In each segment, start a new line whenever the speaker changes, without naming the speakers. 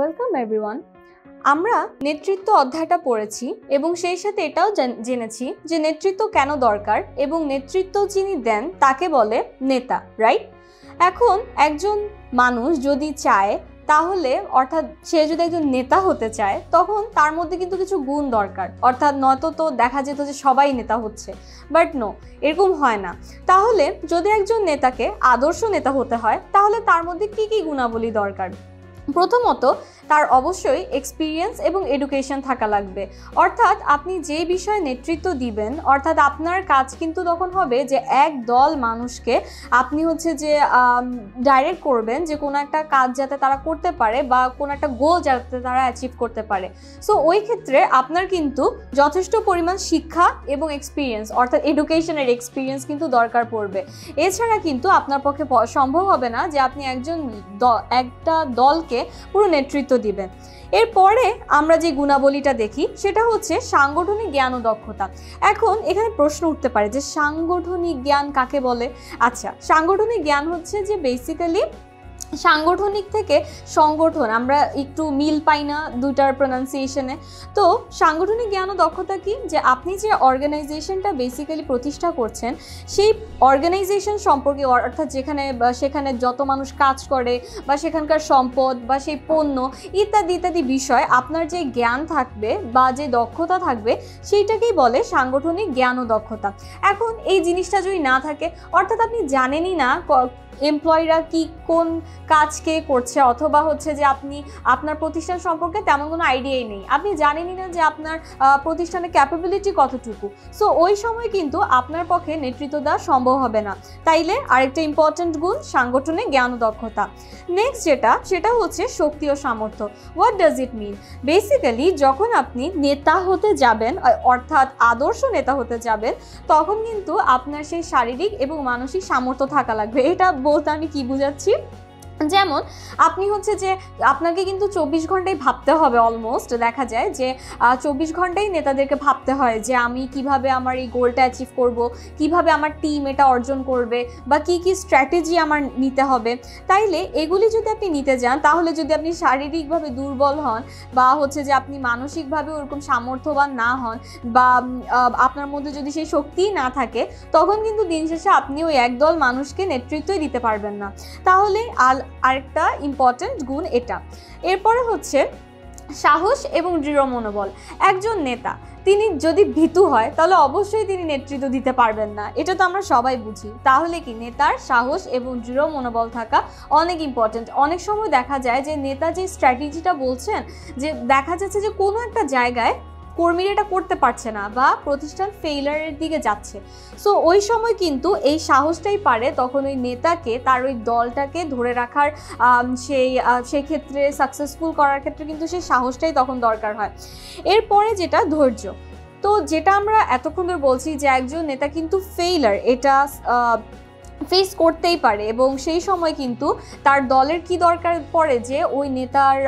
Welcome everyone. আমরা নেতৃত্ব অধ্যায়টা পড়েছি এবং সেই সাথে এটাও জেনেছি যে নেতৃত্ব কেন দরকার এবং নেতৃত্ব যিনি দেন তাকে বলে নেতা রাইট এখন একজন মানুষ যদি চায়, তাহলে অর্থাৎ সে যদি একজন নেতা হতে চায়, তখন তার মধ্যে কিন্তু কিছু গুণ দরকার। অর্থাৎ নয়তো তো দেখা যেত যে সবাই নেতা হচ্ছে বাট নো এরকম হয় না। তাহলে যদি একজন নেতাকে আদর্শ নেতা হতে হয়, তাহলে তার মধ্যে কি কি গুণাবলী দরকার? প্রথমত তার অবশ্যই এক্সপিরিয়েন্স এবং এডুকেশন থাকা লাগবে। অর্থাৎ আপনি যে বিষয়ে নেতৃত্ব দিবেন, অর্থাৎ আপনার কাজ কিন্তু তখন হবে যে এক দল মানুষকে আপনি হচ্ছে যে ডাইরেক্ট করবেন যে কোনো একটা কাজ যাতে তারা করতে পারে বা কোনো একটা গোল যাতে তারা অ্যাচিভ করতে পারে। সো ওই ক্ষেত্রে আপনার কিন্তু যথেষ্ট পরিমাণ শিক্ষা এবং এক্সপিরিয়েন্স অর্থাৎ এডুকেশনের এক্সপিরিয়েন্স কিন্তু দরকার পড়বে। এছাড়া কিন্তু আপনার পক্ষে সম্ভব হবে না যে আপনি একজন একটা দলকে পুরো নেতৃত্ব দিবেন এরপরে আমরা যে গুণাবলীটা দেখি, সেটা হচ্ছে সাংগঠনিক জ্ঞান ও দক্ষতা। এখন এখানে প্রশ্ন উঠতে পারে যে সাংগঠনিক জ্ঞান কাকে বলে? আচ্ছা সাংগঠনিক জ্ঞান হচ্ছে যে বেসিক্যালি সাংগঠনিক থেকে সংগঠন, আমরা একটু মিল পাই না দুটার প্রোনাউন্সিয়েশনে তো সাংগঠনিক জ্ঞান ও দক্ষতা কি? যে আপনি যে অর্গানাইজেশনটা বেসিক্যালি প্রতিষ্ঠা করছেন, সেই অর্গানাইজেশন সম্পর্কে অর্থাৎ যেখানে সেখানে যত মানুষ কাজ করে বা সেখানকার সম্পদ বা সেই পণ্য ইত্যাদি ইত্যাদি বিষয়, আপনার যে জ্ঞান থাকবে বা যে দক্ষতা থাকবে, সেইটাকেই বলে সাংগঠনিক জ্ঞান ও দক্ষতা। এখন এই জিনিসটা যদি না থাকে, অর্থাৎ আপনি জানেনই না এমপ্লয়িরা কি কোন কাজ কে করছে? অথবা হচ্ছে যে আপনি, আপনার প্রতিষ্ঠান সম্পর্কে তেমন কোনো আইডিয়াই নেই। আপনি জানেনই না যে আপনার প্রতিষ্ঠানের ক্যাপাবিলিটি কতটুকু। সো ওই সময় কিন্তু আপনার পক্ষে নেতৃত্ব দেওয়া সম্ভব হবে না। তাইলে আরেকটা ইম্পর্ট্যান্ট গুণ, সাংগঠনিক জ্ঞান দক্ষতা। নেক্সট যেটা, সেটা হচ্ছে শক্তি ও সামর্থ্য। What does it mean basically যখন আপনি নেতা হতে যাবেন অর্থাৎ আদর্শ নেতা হতে যাবেন, তখন কিন্তু আপনার সেই শারীরিক এবং মানসিক সামর্থ্য থাকা লাগবে। এটা বলতে আমি কি বুঝাচ্ছি? যেমন, আপনি হচ্ছে যে, আপনাকে কিন্তু চব্বিশ ঘন্টাই ভাবতে হবে অলমোস্ট দেখা যায় যে চব্বিশ ঘন্টাই নেতাদেরকে ভাবতে হয় যে, আমি কীভাবে আমার এই গোলটা অ্যাচিভ করব, কীভাবে আমার টিম এটা অর্জন করবে, বা কি কি স্ট্র্যাটেজি আমার নিতে হবে। তাইলে এগুলি যদি আপনি নিতে যান, তাহলে যদি আপনি শারীরিকভাবে দুর্বল হন, বা হচ্ছে যে, আপনি মানসিকভাবে ওরকম সামর্থ্যবান না হন, বা আপনার মধ্যে যদি সেই শক্তিই না থাকে, তখন কিন্তু দিন শেষে আপনি ওই একদল মানুষকে নেতৃত্বই দিতে পারবেন না। তাহলে আর আরেকটা ইম্পর্ট্যান্ট গুণ এটা। এরপরে হচ্ছে সাহস এবং দৃঢ় মনোবল। একজন নেতা, তিনি যদি ভীতু হয়, তাহলে অবশ্যই তিনি নেতৃত্ব দিতে পারবেন না। এটা তো আমরা সবাই বুঝি। তাহলে কি নেতার সাহস এবং দৃঢ় মনোবল থাকা অনেক ইম্পর্ট্যান্ট অনেক সময় দেখা যায় যে নেতা যে স্ট্র্যাটেজিটা বলছেন, যে দেখা যাচ্ছে যে কোনো একটা জায়গায় কর্মীরা এটা করতে পারছে না বা প্রতিষ্ঠান ফেইলারের দিকে যাচ্ছে। সো ওই সময় কিন্তু এই সাহসটাই পারে তখন ওই নেতাকে তার ওই দলটাকে ধরে রাখার সেই আহ, সেই ক্ষেত্রে সাকসেসফুল করার ক্ষেত্রে কিন্তু সেই সাহসটাই তখন দরকার হয়। এরপরে যেটা ধৈর্য। তো যেটা আমরা এতক্ষণ ধরে বলছি যে একজন নেতা কিন্তু ফেইলার এটা ফেস করতেই পারে এবং সেই সময় কিন্তু তার দলের কি দরকার পড়ে যে ওই নেতার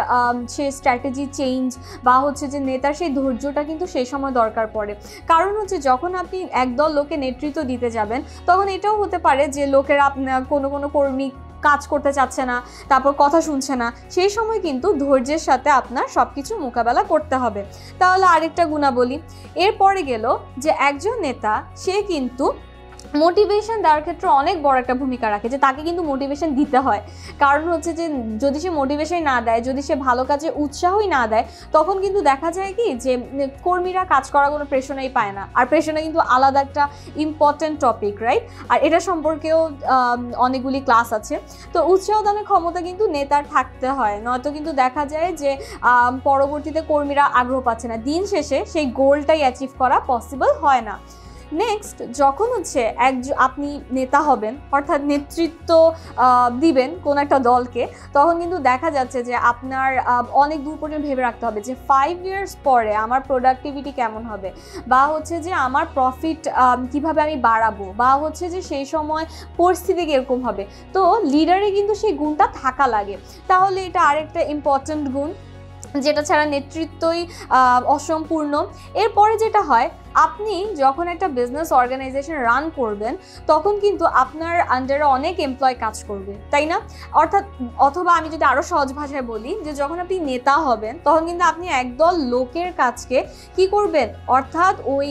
সে স্ট্র্যাটেজি চেঞ্জ বা হচ্ছে যে নেতার সেই ধৈর্যটা কিন্তু সেই সময় দরকার পড়ে। কারণ হচ্ছে যখন আপনি একদল লোকে নেতৃত্ব দিতে যাবেন, তখন এটাও হতে পারে যে লোকেরা আপনার কোনো কোনো কর্মী কাজ করতে চাচ্ছে না, তারপর কথা শুনছে না, সেই সময় কিন্তু ধৈর্যের সাথে আপনার সব কিছু মোকাবেলা করতে হবে। তাহলে আরেকটা গুণাবলী, এরপরে গেল যে একজন নেতা, সে কিন্তু মোটিভেশন দেওয়ার ক্ষেত্রে অনেক বড় একটা ভূমিকা রাখে যে তাকে কিন্তু মোটিভেশন দিতে হয়। কারণ হচ্ছে যে যদি সে মোটিভেশন না দেয়, যদি সে ভালো কাজে উৎসাহই না দেয়, তখন কিন্তু দেখা যায় কি যে কর্মীরা কাজ করার কোনো প্রেশনাই পায় না। আর প্রেশনে কিন্তু আলাদা একটা ইম্পর্ট্যান্ট টপিক রাইট আর এটা সম্পর্কেও অনেকগুলি ক্লাস আছে। তো উৎসাহ দানের ক্ষমতা কিন্তু নেতার থাকতে হয়। নয়তো কিন্তু দেখা যায় যে পরবর্তীতে কর্মীরা আগ্রহ পাচ্ছে না। দিন শেষে সেই গোলটাই অ্যাচিভ করা পসিবল হয় না। নেক্সট যখন হচ্ছে এক আপনি নেতা হবেন, অর্থাৎ নেতৃত্ব দিবেন কোন একটা দলকে, তখন কিন্তু দেখা যাচ্ছে যে আপনার অনেক দূর পর্যন্ত ভেবে রাখতে হবে যে ফাইভ ইয়ার্স পরে আমার প্রোডাক্টিভিটি কেমন হবে বা হচ্ছে যে আমার প্রফিট কীভাবে আমি বাড়াবো বা হচ্ছে যে সেই সময় পরিস্থিতি কীরকম হবে। তো লিডারে কিন্তু সেই গুণটা থাকা লাগে। তাহলে এটা আরেকটা ইম্পর্ট্যান্ট গুণ, যেটা ছাড়া নেতৃত্বই অসম্পূর্ণ। এরপরে যেটা হয় আপনি যখন একটা বিজনেস অর্গানাইজেশন রান করবেন, তখন কিন্তু আপনার আন্ডারে অনেক এমপ্লয় কাজ করবে, তাই না? অর্থাৎ, অথবা আমি যদি আরও সহজ ভাষায় বলি যে যখন আপনি নেতা হবেন, তখন কিন্তু আপনি একদল লোকের কাজকে কি করবেন? অর্থাৎ ওই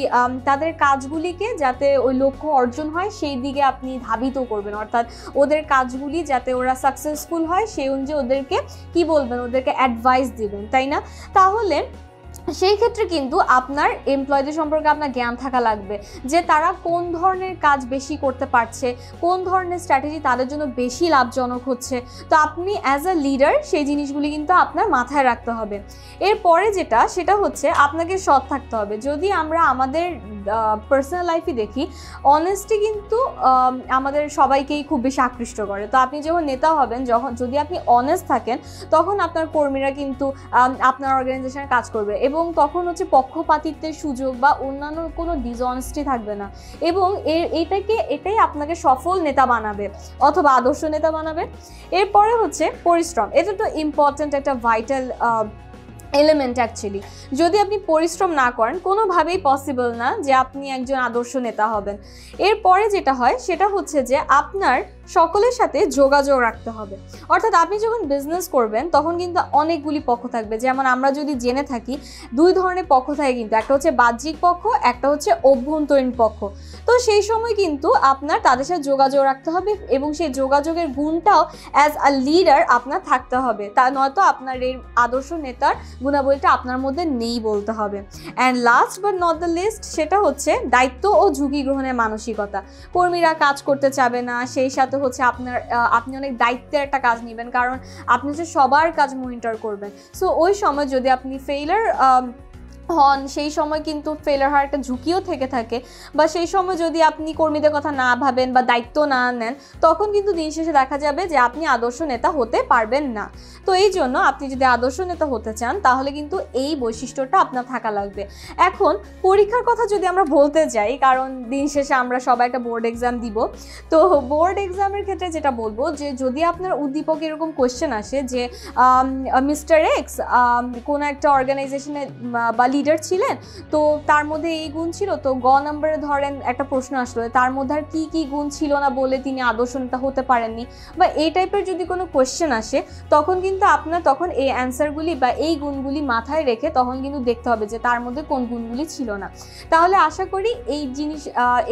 তাদের কাজগুলিকে যাতে ওই লক্ষ্য অর্জন হয়, সেই দিকে আপনি ধাবিত করবেন। অর্থাৎ ওদের কাজগুলি যাতে ওরা সাকসেসফুল হয়, সেই অনুযায়ী ওদেরকে কি বলবেন? ওদেরকে অ্যাডভাইস দিবেন, তাই না? তাহলে সেই ক্ষেত্রে কিন্তু আপনার এমপ্লয়ীদের সম্পর্কে আপনার জ্ঞান থাকা লাগবে যে তারা কোন ধরনের কাজ বেশি করতে পারছে, কোন ধরনের স্ট্র্যাটেজি তাদের জন্য বেশি লাভজনক হচ্ছে। তো আপনি অ্যাজ আ লিডার সেই জিনিসগুলি কিন্তু আপনার মাথায় রাখতে হবে। এরপরে যেটা, সেটা হচ্ছে আপনাকে সৎ থাকতে হবে। যদি আমরা আমাদের পার্সোনাল লাইফে দেখি অনেস্টি কিন্তু আমাদের সবাইকেই খুব বেশি আকৃষ্ট করে। তো আপনি যখন নেতা হবেন, যখন, যদি আপনি অনেস্ট থাকেন, তখন আপনার কর্মীরা কিন্তু আপনার অর্গানাইজেশনে কাজ করবে। এবং তখন হচ্ছে পক্ষপাতিত্বের সুযোগ বা অন্যান্য কোনো ডিসঅনেস্টি থাকবে না। এবং এর এটাকে, এটাই আপনাকে সফল নেতা বানাবে অথবা আদর্শ নেতা বানাবে। এরপরে হচ্ছে পরিশ্রম। এটা তো ইম্পর্ট্যান্ট একটা ভাইটাল এলিমেন্ট অ্যাকচুয়ালি যদি আপনি পরিশ্রম না করেন, কোনোভাবেই পসিবল না যে আপনি একজন আদর্শ নেতা হবেন। এরপরে যেটা হয়, সেটা হচ্ছে যে আপনার সকলের সাথে যোগাযোগ রাখতে হবে। অর্থাৎ আপনি যখন বিজনেস করবেন, তখন কিন্তু অনেকগুলি পক্ষ থাকবে। যেমন আমরা যদি জেনে থাকি, দুই ধরনের পক্ষ থাকে কিন্তু। একটা হচ্ছে বাহ্যিক পক্ষ, একটা হচ্ছে অভ্যন্তরীণ পক্ষ। তো সেই সময় কিন্তু আপনার তাদের সাথে যোগাযোগ রাখতে হবে এবং সেই যোগাযোগের গুণটাও অ্যাজ আ লিডার আপনার থাকতে হবে। তা নয়তো আপনার এই আদর্শ নেতার গুণাবলীটা আপনার মধ্যে নেই বলতে হবে। And last but not the least সেটা হচ্ছে দায়িত্ব ও ঝুঁকি গ্রহণের মানসিকতা। কর্মীরা কাজ করতে চাবে না, সেই সাথে হচ্ছে আপনার আপনি অনেক দায়িত্বের একটা কাজ নেবেন, কারণ আপনি হচ্ছে সবার কাজ মনিটর করবেন। সো ওই সময় যদি আপনি ফেইলার হন, সেই সময় কিন্তু ফেলার হওয়ার একটা ঝুঁকিও থেকে থাকে। বা সেই সময় যদি আপনি কর্মীদের কথা না ভাবেন বা দায়িত্ব না নেন, তখন কিন্তু দিন শেষে দেখা যাবে যে আপনি আদর্শ নেতা হতে পারবেন না। তো এই জন্য আপনি যদি আদর্শ নেতা হতে চান, তাহলে কিন্তু এই বৈশিষ্ট্যটা আপনার থাকা লাগবে। এখন পরীক্ষার কথা যদি আমরা বলতে যাই, কারণ দিন শেষে আমরা সবাই একটা বোর্ড এক্সাম দিব। তো বোর্ড এক্সামের ক্ষেত্রে যেটা বলব যে, যদি আপনার উদ্দীপক এরকম কোয়েশ্চেন আসে যে মিস্টার এক্স কোনো একটা অর্গানাইজেশনে বা লিডার ছিলেন, তো তার মধ্যে এই গুণ ছিল। তো গ নম্বরে ধরেন একটা প্রশ্ন আসলো, তার মধ্যে আর কী কী গুণ ছিল না বলে তিনি আদর্শ নেতা হতে পারেননি? বা এই টাইপের যদি কোনো কোয়েশ্চেন আসে, তখন কিন্তু আপনার তখন এই অ্যান্সারগুলি বা এই গুণগুলি মাথায় রেখে তখন কিন্তু দেখতে হবে যে তার মধ্যে কোন গুণগুলি ছিল না। তাহলে আশা করি এই জিনিস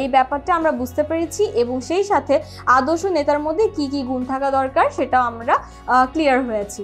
এই ব্যাপারটা আমরা বুঝতে পেরেছি এবং সেই সাথে আদর্শ নেতার মধ্যে কি কি গুণ থাকা দরকার সেটাও আমরা ক্লিয়ার হয়েছি।